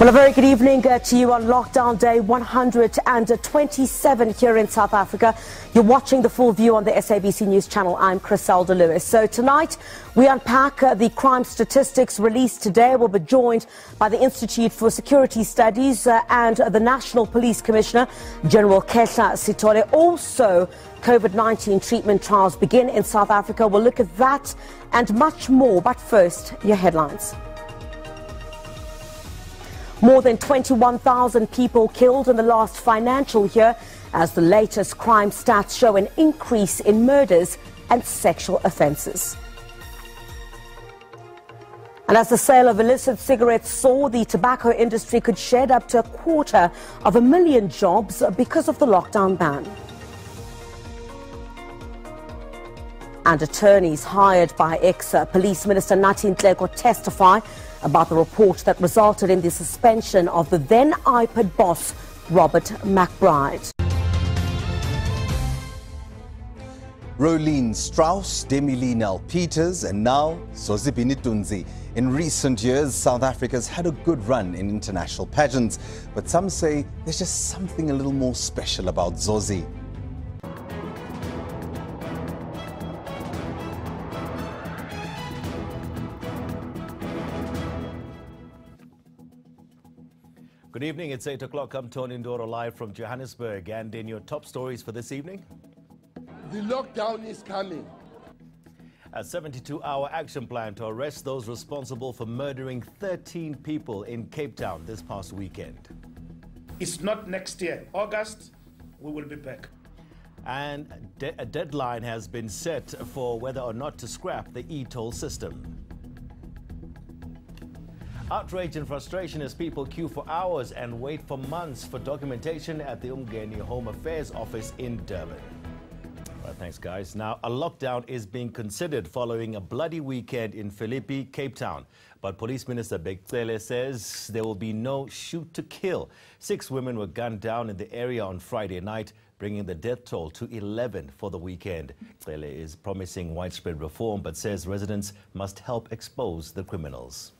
Well, a very good evening uh, to you on lockdown day 127 here in South Africa. You're watching the full view on the SABC News channel. I'm Criselda Lewis. So tonight we unpack uh, the crime statistics released today. We'll be joined by the Institute for Security Studies uh, and the National Police Commissioner, General Kehla Sithole. Also, COVID-19 treatment trials begin in South Africa. We'll look at that and much more. But first, your headlines. More than 21,000 people killed in the last financial year as the latest crime stats show an increase in murders and sexual offences. And as the sale of illicit cigarettes saw, the tobacco industry could shed up to a quarter of a million jobs because of the lockdown ban. And attorneys hired by ex-police minister Nathi Nhleko testify about the report that resulted in the suspension of the then IPID boss, Robert McBride. Rolene Strauss, Demi Peters, and now Zozibini Tunzi. In recent years, South Africa's had a good run in international pageants, but some say there's just something a little more special about Zozi. Good evening. It's 8 o'clock. I'm Tony Ndoro live from Johannesburg. And in your top stories for this evening, The lockdown is coming. a 72 hour action plan to arrest those responsible for murdering 13 people in Cape Town this past weekend. It's not next year. August, we will be back. And de- a deadline has been set for whether or not to scrap the e toll system. Outrage and frustration as people queue for hours and wait for months for documentation at the Umgeni Home Affairs Office in Durban. Thanks, guys. Now, a lockdown is being considered following a bloody weekend in Philippi, Cape Town. But Police Minister Bheki says there will be no shoot to kill. Six women were gunned down in the area on Friday night, bringing the death toll to 11 for the weekend. Cele is promising widespread reform, but says residents must help expose the criminals.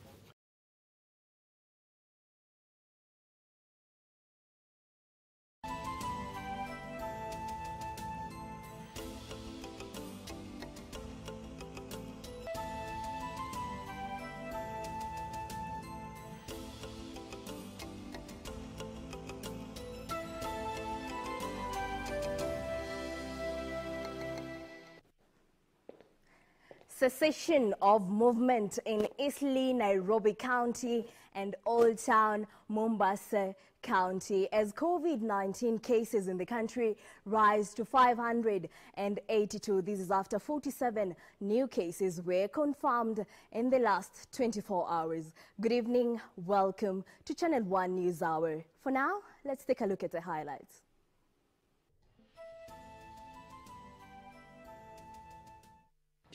Cessation of movement in Eastleigh, Nairobi County and Old Town, Mombasa County as COVID-19 cases in the country rise to 582. This is after 47 new cases were confirmed in the last 24 hours. Good evening. Welcome to Channel 1 News Hour. For now, let's take a look at the highlights.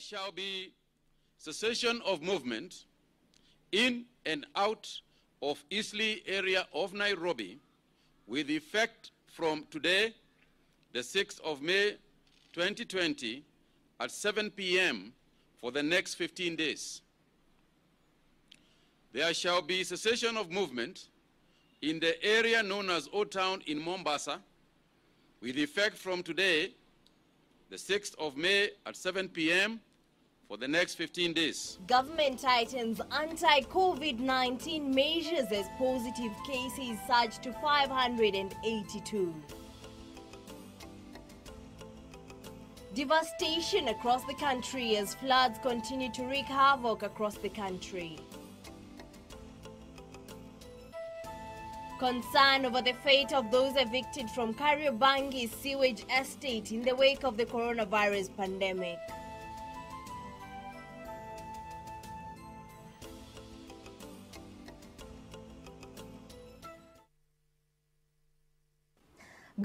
Shall be cessation of movement in and out of Eastleigh area of Nairobi with effect from today, the 6th of May 2020 at 7 p.m. for the next 15 days. There shall be cessation of movement in the area known as Old Town in Mombasa with effect from today, the 6th of May at 7 p.m. for the next 15 days. Government tightens anti-COVID-19 measures as positive cases surge to 582. Devastation across the country as floods continue to wreak havoc across the country. Concern over the fate of those evicted from Kariobangi sewage estate in the wake of the coronavirus pandemic.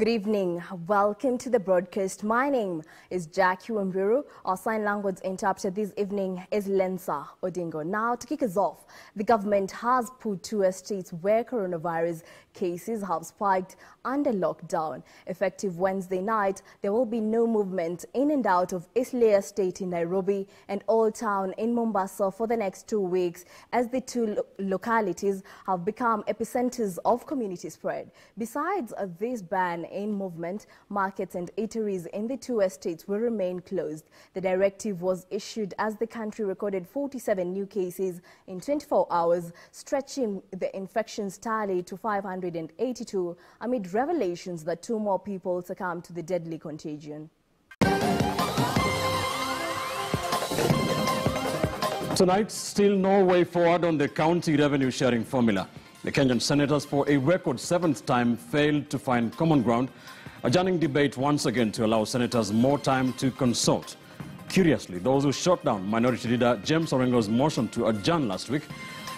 Good evening. Welcome to the broadcast. My name is Jackie Wambiru. Our sign language interpreter this evening is Lensa Odingo. Now, to kick us off, the government has put two estates where coronavirus cases have spiked under lockdown. Effective Wednesday night, there will be no movement in and out of Eastleigh Estate in Nairobi and Old Town in Mombasa for the next two weeks as the two lo localities have become epicenters of community spread. Besides uh, this ban in movement, markets and eateries in the two estates will remain closed. The directive was issued as the country recorded 47 new cases in 24 hours, stretching the infections tally to 582 amid revelations that two more people succumbed to the deadly contagion. Tonight, still no way forward on the county revenue sharing formula. The Kenyan senators, for a record seventh time, failed to find common ground, adjourning debate once again to allow senators more time to consult. Curiously, those who shot down Minority Leader James Orengo's motion to adjourn last week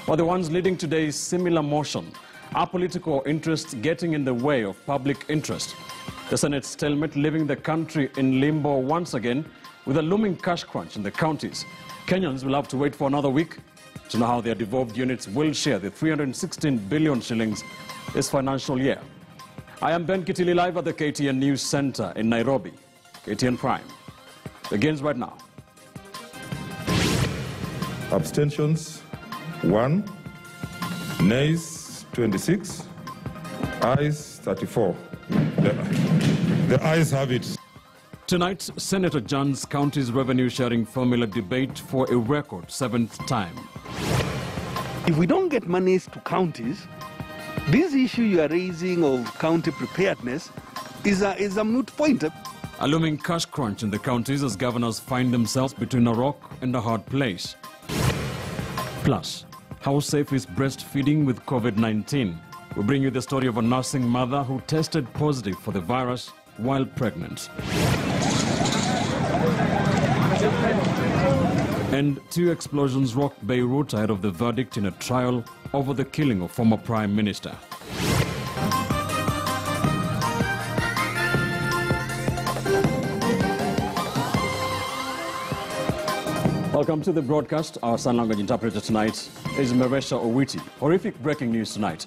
were the ones leading today's similar motion. Are political interests getting in the way of public interest? The Senate's stalemate leaving the country in limbo once again with a looming cash crunch in the counties. Kenyans will have to wait for another week to know how their devolved units will share the 316 billion shillings this financial year. I am Ben Kitili live at the KTN News Center in Nairobi. KTN Prime begins right now. Abstentions 1, Nays 26, Ayes 34. The, the ayes have it. Tonight, Senator John's county's revenue sharing formula debate for a record seventh time. If we don't get monies to counties, this issue you are raising of county preparedness is a, is a moot point. A looming cash crunch in the counties as governors find themselves between a rock and a hard place. Plus, how safe is breastfeeding with COVID 19? We bring you the story of a nursing mother who tested positive for the virus while pregnant. And two explosions rocked Beirut ahead of the verdict in a trial over the killing of former Prime Minister. Welcome to the broadcast. Our sign language interpreter tonight is Maresha Owiti. Horrific breaking news tonight.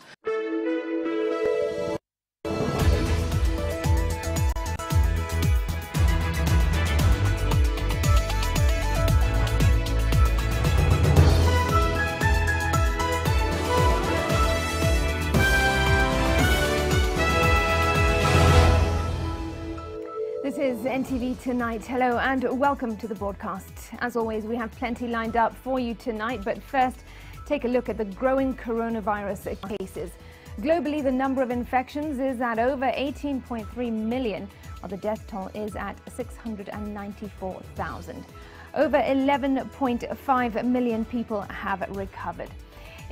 Is NTV Tonight. Hello and welcome to the broadcast. As always, we have plenty lined up for you tonight, but first, take a look at the growing coronavirus cases. Globally, the number of infections is at over 18.3 million, while the death toll is at 694,000. Over 11.5 million people have recovered.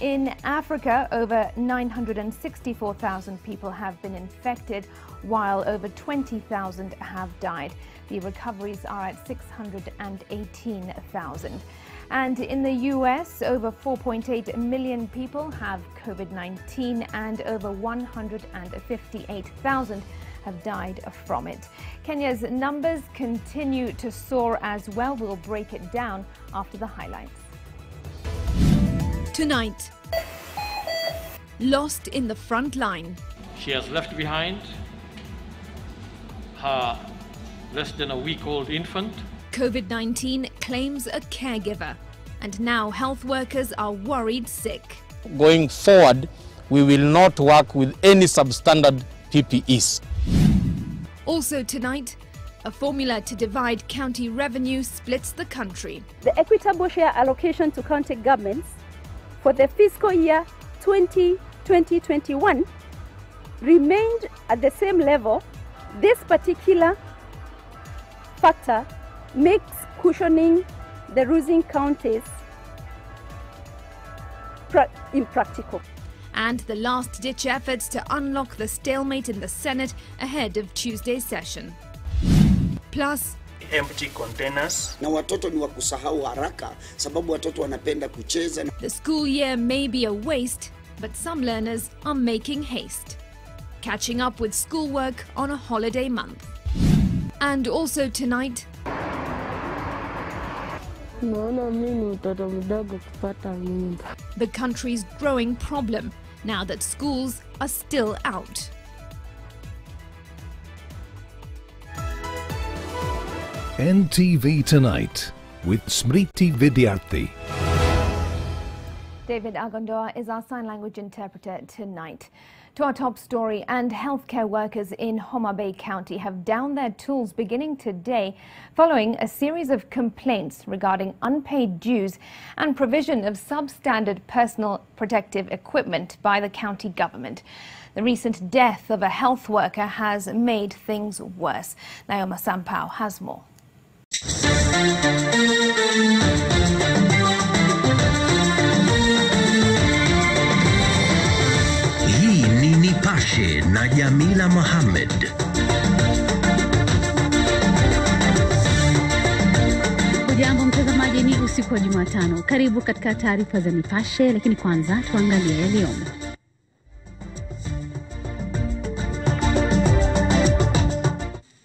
In Africa, over 964,000 people have been infected, while over 20,000 have died. The recoveries are at 618,000. And in the US, over 4.8 million people have COVID 19 and over 158,000 have died from it. Kenya's numbers continue to soar as well. We'll break it down after the highlights. Tonight, lost in the front line. She has left behind her less than a week old infant. COVID 19 claims a caregiver, and now health workers are worried sick. Going forward, we will not work with any substandard PPEs. Also tonight, a formula to divide county revenue splits the country. The equitable share allocation to county governments for the fiscal year 2020-2021 remained at the same level. This particular factor makes cushioning the losing counties pra- impractical. And the last ditch efforts to unlock the stalemate in the Senate ahead of Tuesday's session. Plus, empty containers. Na watoto ni wa kusahau haraka sababu watoto wanapenda kucheza. The school year may be a waste, but some learners are making haste. Catching up with schoolwork on a holiday month. And also tonight, Naona mimi ni mtoto mdogo kupata mimba. the country's growing problem now that schools are still out. NTV Tonight with Smriti Vidyarthi. David Agondoa is our sign language interpreter tonight. To our top story, and healthcare workers in Homa Bay County have downed their tools beginning today following a series of complaints regarding unpaid dues and provision of substandard personal protective equipment by the county government. The recent death of a health worker has made things worse. Naoma Sampao has more. Na Jamila Mohamed. Jambo mtazamaji, ni usiku wa Jumatano. Karibu katika taarifa za Nipashe, lakini kwanza tuangalie yaliyomo.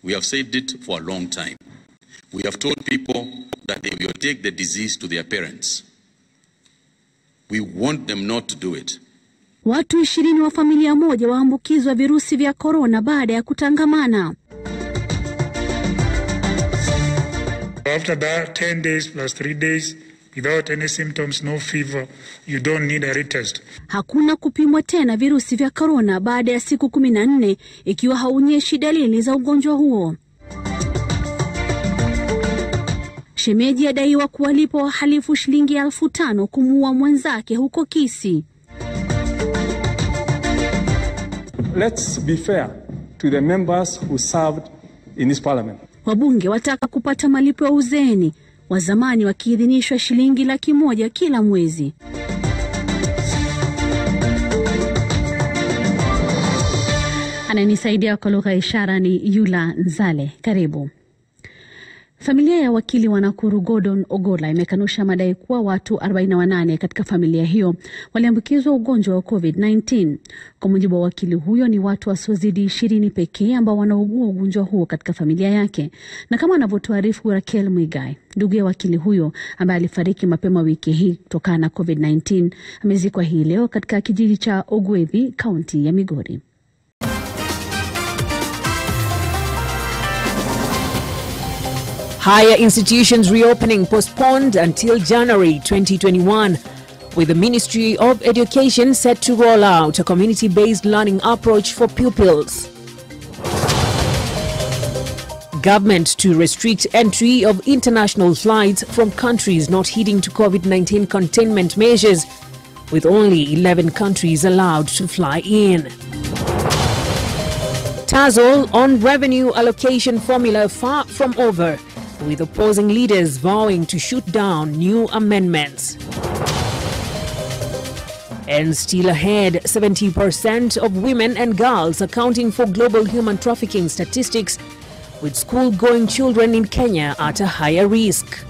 We have said it for a long time. We have told people that they will take the disease to their parents. We want them not to do it. Watu ishirini wa familia moja waambukizwa virusi vya korona baada ya kutangamana. After that, 10 days plus 3 days without any symptoms, no fever, you don't need a retest. Hakuna kupimwa tena virusi vya korona baada ya siku kumi na nne ikiwa haonyeshi dalili za ugonjwa huo. Shemeji adaiwa kuwalipa wahalifu shilingi elfu tano kumuua mwenzake huko Kisii. Let's be fair to the members who served in this parliament. Wabunge wataka kupata malipo ya uzeeni, wa zamani wakiidhinishwa shilingi laki moja kila mwezi. Ananisaidia kwa lugha ya ishara ni Yula Nzale. Karibu. Familia ya wakili wa Nakuru Gordon Ogola imekanusha madai kuwa watu 48 katika familia hiyo waliambukizwa ugonjwa wa COVID-19. Kwa mujibu wa wakili huyo, ni watu wasiozidi ishirini pekee ambao wanaugua ugonjwa huo katika familia yake, na kama anavyotuarifu Raquel Mwigai, ndugu ya wakili huyo ambaye alifariki mapema wiki hii kutokana na COVID-19 amezikwa hii leo katika kijiji cha Ogwevi, kaunti ya Migori. Higher institutions reopening postponed until January 2021, with the Ministry of Education set to roll out a community based learning approach for pupils. Government to restrict entry of international flights from countries not heeding to COVID 19 containment measures, with only 11 countries allowed to fly in. Tussle on revenue allocation formula far from over, with opposing leaders vowing to shoot down new amendments. And still ahead, 70% of women and girls accounting for global human trafficking statistics, with school going children in Kenya at a higher risk.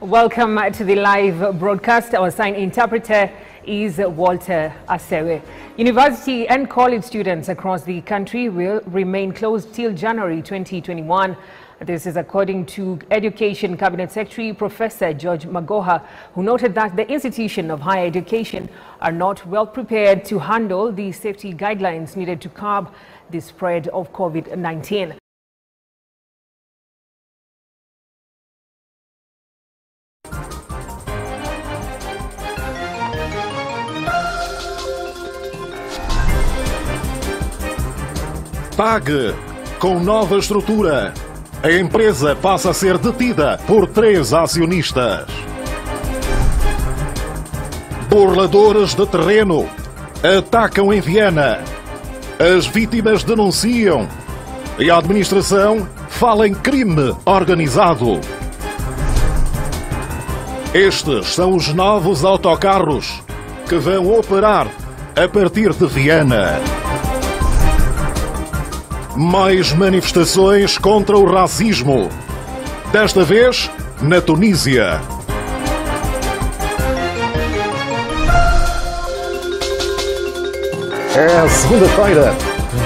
Welcome to the live broadcast. Our sign interpreter is Walter Asewe. University and college students across the country will remain closed till January 2021. This is according to Education Cabinet Secretary Professor George Magoha, who noted that the institution of higher education are not well prepared to handle the safety guidelines needed to curb the spread of COVID-19. TAG, com nova estrutura. A empresa passa a ser detida por três acionistas. Burladores de terreno atacam em Viena. As vítimas denunciam. E a administração fala em crime organizado. Estes são os novos autocarros que vão operar a partir de Viena. Mais manifestações contra o racismo. Desta vez, na Tunísia. É segunda-feira,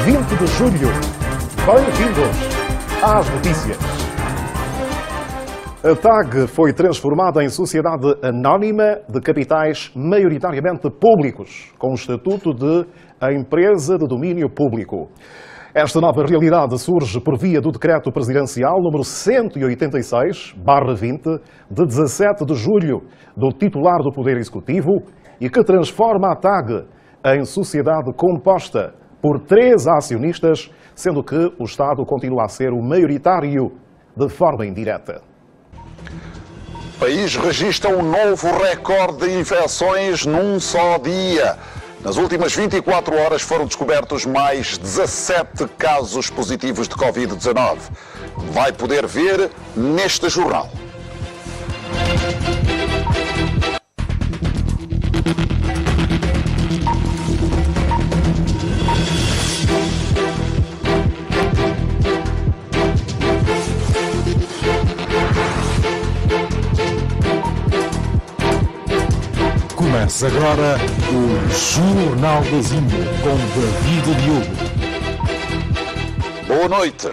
20 de julho. Bem-vindos às notícias. A TAG foi transformada em sociedade anónima de capitais maioritariamente públicos, com o estatuto de empresa de domínio público. Esta nova realidade surge por via do Decreto Presidencial número 186-20, de 17 de julho, do titular do Poder Executivo, e que transforma a TAG em sociedade composta por três acionistas, sendo que o Estado continua a ser o maioritário de forma indireta. O país registra um novo recorde de infecções num só dia. Nas últimas 24 horas foram descobertos mais 17 casos positivos de Covid-19. Vai poder ver neste jornal. Começa agora o Jornal da Zinho com David Diogo. Boa noite.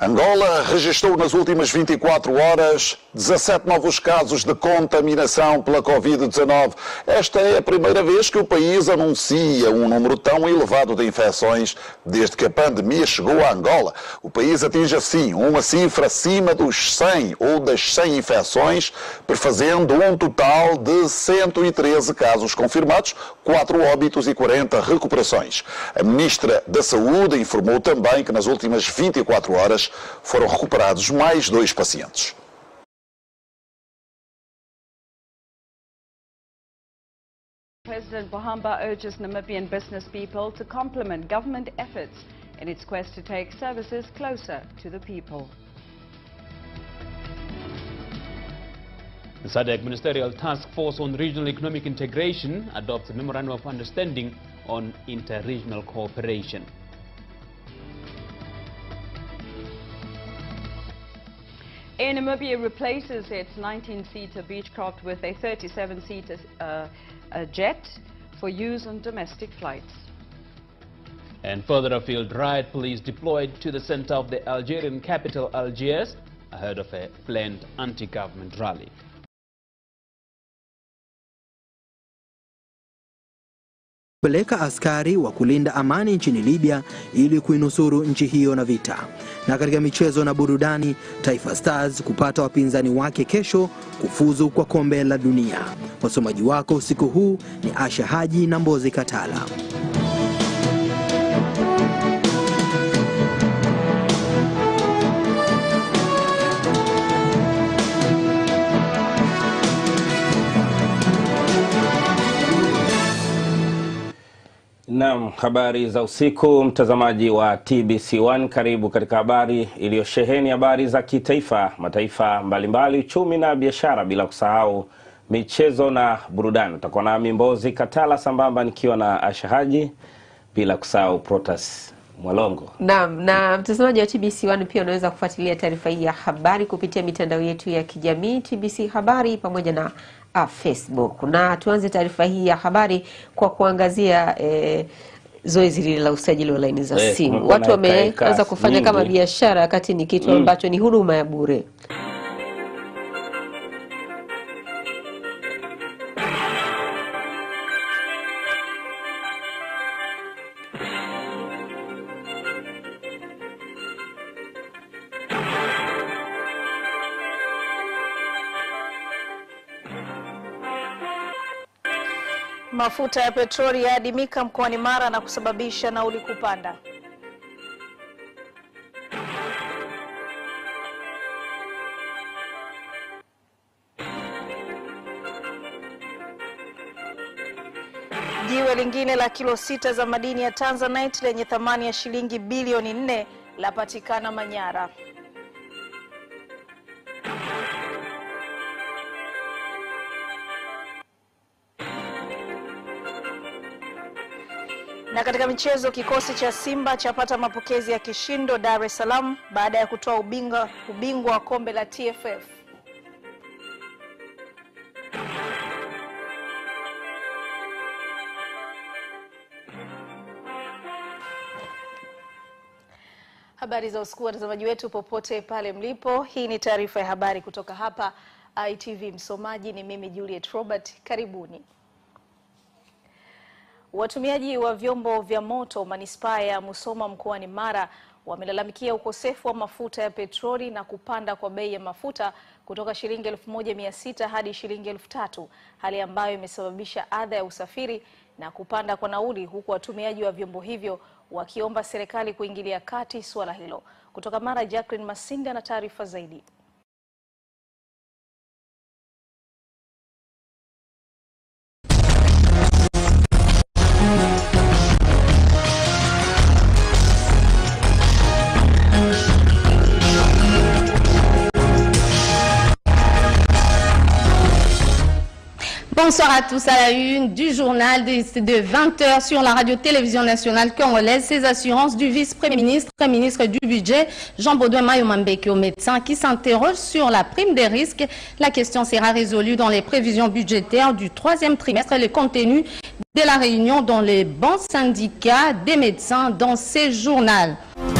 Angola registrou nas últimas 24 horas 17 novos casos de contaminação pela Covid-19. Esta é a primeira vez que o país anuncia um número tão elevado de infecções desde que a pandemia chegou a Angola. O país atinge assim uma cifra acima dos 100 ou das 100 infecções, prefazendo um total de 113 casos confirmados, 4 óbitos e 40 recuperações. A ministra da Saúde informou também que nas últimas 24 horas foram recuperados mais dois pacientes. President Pohamba urges Namibian business people to complement government efforts in its quest to take services closer to the people. The SADC Ministerial Task Force on Regional Economic Integration adopts a Memorandum of Understanding on Inter-Regional Cooperation. Air Namibia replaces its 19-seater Beechcraft with a 37-seater uh, jet for use on domestic flights. And further afield, riot police deployed to the center of the Algerian capital Algiers ahead of a planned anti-government rally. peleka askari wa kulinda amani nchini Libya ili kuinusuru nchi hiyo na vita. Na katika michezo na burudani, Taifa Stars kupata wapinzani wake kesho kufuzu kwa kombe la dunia. Wasomaji wako usiku huu ni Asha Haji na Mbozi Katala. Naam, habari za usiku mtazamaji wa TBC1, karibu katika habari iliyosheheni habari za kitaifa, mataifa mbalimbali, uchumi na biashara, bila kusahau michezo na burudani. Utakuwa nami Mbozi Katala sambamba nikiwa na Ashahaji, bila kusahau Protas Mwalongo. Naam, na mtazamaji wa TBC1 pia unaweza kufuatilia taarifa hii ya habari kupitia mitandao yetu ya kijamii TBC Habari pamoja na Facebook. Na tuanze taarifa hii ya habari kwa kuangazia eh, zoezi lile la usajili wa laini za Eh, simu. Watu wameanza kufanya kama biashara wakati ni kitu ambacho Mm. ambacho ni huduma ya bure. Mafuta ya petroli yaadimika mkoani Mara na kusababisha nauli kupanda. Jiwe lingine la kilo sita za madini ya Tanzanite lenye thamani ya shilingi bilioni nne lapatikana Manyara. katika michezo, kikosi cha Simba chapata mapokezi ya kishindo Dar es Salaam baada ya kutoa ubingwa ubingwa wa kombe la TFF. Habari za usiku, watazamaji wetu popote pale mlipo. Hii ni taarifa ya habari kutoka hapa ITV. Msomaji ni mimi Juliet Robert, karibuni. Watumiaji wa vyombo vya moto manispaa ya Musoma mkoani Mara wamelalamikia ukosefu wa mafuta ya petroli na kupanda kwa bei ya mafuta kutoka shilingi elfu moja mia sita hadi shilingi elfu tatu hali ambayo imesababisha adha ya usafiri na kupanda kwa nauli, huku watumiaji wa vyombo hivyo wakiomba serikali kuingilia kati suala hilo. Kutoka Mara, Jacqueline Masinga na taarifa zaidi. Bonsoir à tous à la une du journal de, 20h sur la radio-télévision nationale congolaise. Ces assurances du vice-premier ministre, ministre du budget, Jean-Baudouin Mayomambeke, au médecin qui s'interroge sur la prime des risques. La question sera résolue dans les prévisions budgétaires du troisième trimestre le contenu de la réunion dans les bons syndicats des médecins dans ces journaux.